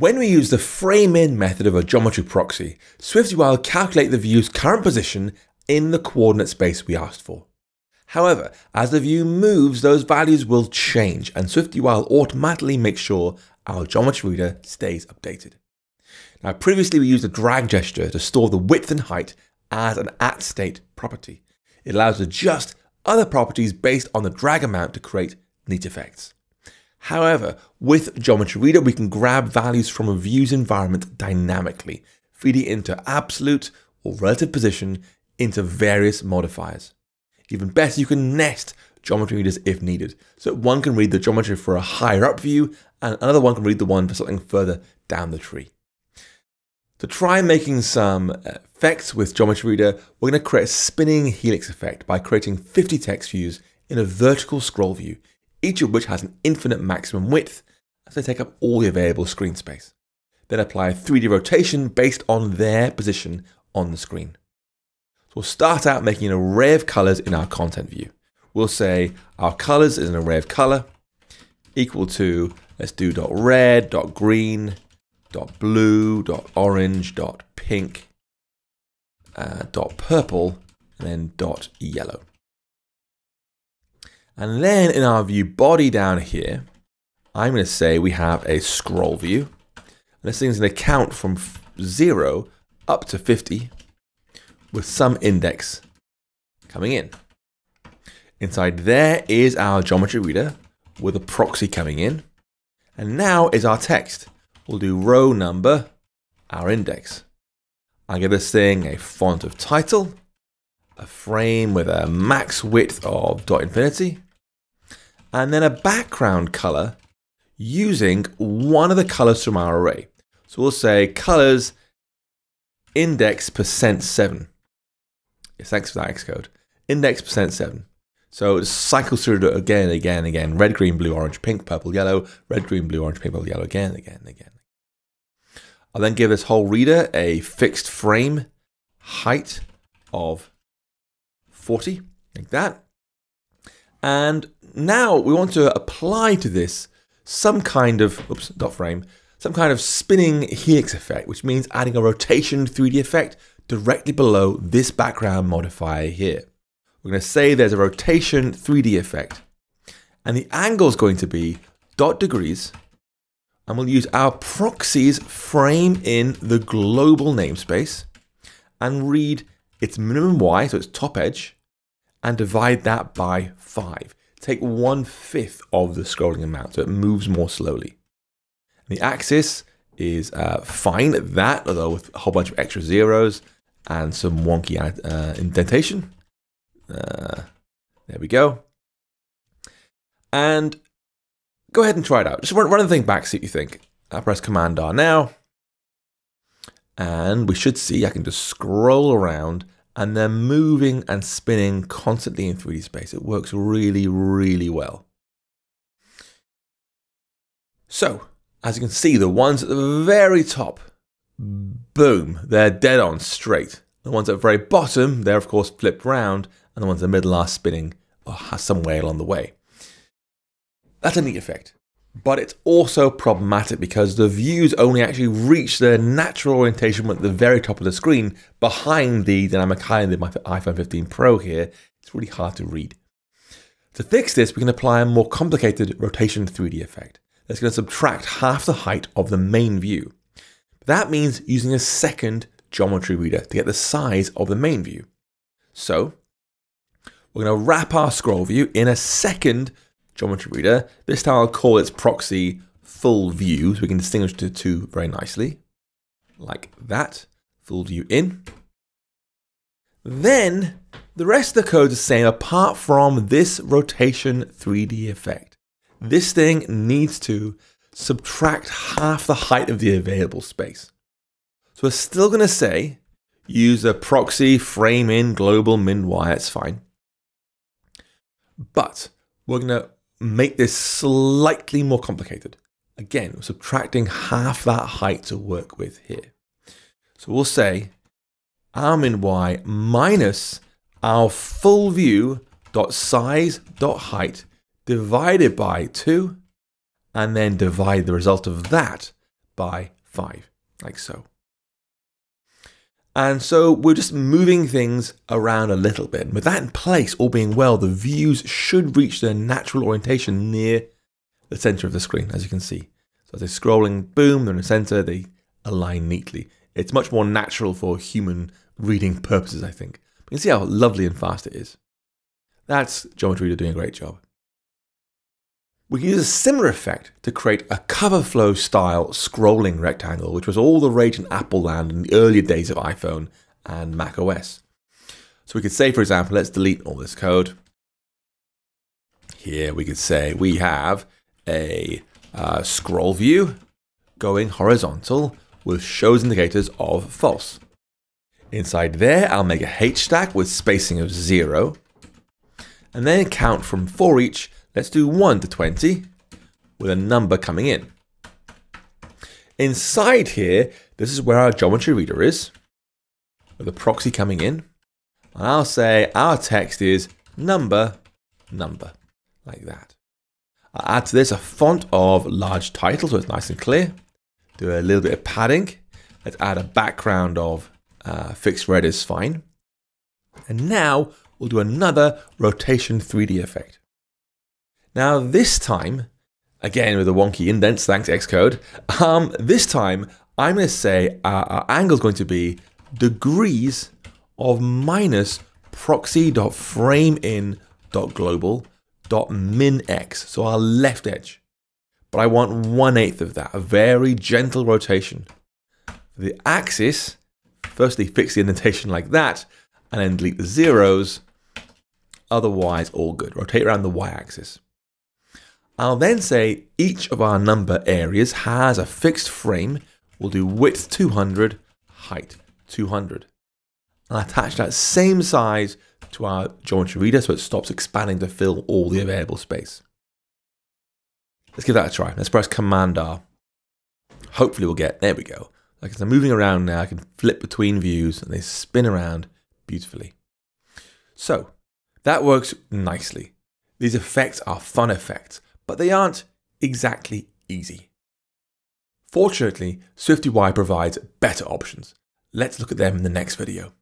When we use the frame in method of a geometry proxy, SwiftUI will calculate the view's current position in the coordinate space we asked for. However, as the view moves, those values will change and SwiftUI will automatically make sure our geometry reader stays updated. Now, previously we used a drag gesture to store the width and height as an at state property. It allows us to adjust other properties based on the drag amount to create neat effects. However, with Geometry Reader, we can grab values from a view's environment dynamically, feeding into absolute or relative position into various modifiers. Even better, you can nest geometry readers if needed. So one can read the geometry for a higher up view, and another one can read the one for something further down the tree. To try making some effects with Geometry Reader, we're going to create a spinning helix effect by creating 50 text views in a vertical scroll view, each of which has an infinite maximum width as they take up all the available screen space. Then apply a 3D rotation based on their position on the screen. So we'll start out making an array of colors in our content view. We'll say our colors is an array of color equal to, let's do dot red, dot green, dot blue, dot orange, dot pink, uh, dot purple, and then dot yellow. And then in our view body down here, I'm going to say we have a scroll view. And this thing's going to count from zero up to 50 with some index coming in. Inside there is our geometry reader with a proxy coming in. And now is our text. We'll do row number, our index. I'll give this thing a font of title, a frame with a max width of dot infinity, and then a background color using one of the colors from our array. So we'll say colors index percent seven. Yes, thanks for that Xcode. Index percent seven. So it cycles through it again, again, again. Red, green, blue, orange, pink, purple, yellow. Red, green, blue, orange, pink, purple, yellow. Again, again, again. I'll then give this whole reader a fixed frame height of 40, like that. And now we want to apply to this some kind of, oops, dot frame, some kind of spinning helix effect, which means adding a rotation 3D effect directly below this background modifier here. We're going to say there's a rotation 3D effect. And the angle is going to be dot degrees and we'll use our proxies frame in the global namespace and read its minimum y, so its top edge, and divide that by 5. Take one fifth of the scrolling amount, so it moves more slowly. The axis is uh, fine at that, although with a whole bunch of extra zeros and some wonky uh, indentation. Uh, there we go. And go ahead and try it out. Just run, run the thing back, see what you think. I'll press Command R now. And we should see I can just scroll around and they're moving and spinning constantly in 3D space. It works really, really well. So, as you can see, the ones at the very top, boom, they're dead on straight. The ones at the very bottom, they're of course flipped round, and the ones in the middle are spinning or some way along the way. That's a neat effect. But it's also problematic because the views only actually reach their natural orientation at the very top of the screen behind the dynamic highlight in my iPhone 15 Pro here. It's really hard to read. To fix this, we can apply a more complicated rotation 3D effect. That's going to subtract half the height of the main view. That means using a second geometry reader to get the size of the main view. So, we're going to wrap our scroll view in a second geometry reader. This time I'll call its proxy full view, so we can distinguish the two very nicely, like that. Full view in. Then the rest of the code is the same apart from this rotation 3D effect. This thing needs to subtract half the height of the available space. So we're still going to say use a proxy frame in global min y, it's fine. But we're going to make this slightly more complicated. Again, subtracting half that height to work with here. So we'll say our min y minus our full view dot size dot height divided by 2 and then divide the result of that by 5, like so. And so we're just moving things around a little bit. With that in place, all being well, the views should reach their natural orientation near the center of the screen, as you can see. So as they're scrolling, boom, they're in the center, they align neatly. It's much more natural for human reading purposes, I think. You can see how lovely and fast it is. That's Geometry Reader doing a great job. We can use a similar effect to create a cover flow style scrolling rectangle, which was all the rage in Apple land in the earlier days of iPhone and Mac OS. So we could say, for example, let's delete all this code. Here we could say we have a uh, scroll view going horizontal with shows indicators of false. Inside there, I'll make a H stack with spacing of zero, and then count from for each Let's do 1 to 20 with a number coming in. Inside here, this is where our geometry reader is, with a proxy coming in. And I'll say our text is number, number, like that. I'll add to this a font of large title so it's nice and clear. Do a little bit of padding. Let's add a background of uh, fixed red is fine. And now we'll do another rotation 3D effect. Now, this time, again with a wonky indents, thanks Xcode, um, this time I'm going to say our, our angle is going to be degrees of minus proxy.framein.global.min x, so our left edge. But I want one eighth of that, a very gentle rotation. The axis, firstly fix the indentation like that, and then delete the zeros. Otherwise, all good. Rotate around the y-axis. I'll then say each of our number areas has a fixed frame. We'll do width 200, height 200. I'll attach that same size to our geometry reader so it stops expanding to fill all the available space. Let's give that a try. Let's press Command R. Hopefully we'll get, there we go. Like as I'm moving around now, I can flip between views and they spin around beautifully. So that works nicely. These effects are fun effects but they aren't exactly easy. Fortunately, SwiftUI provides better options. Let's look at them in the next video.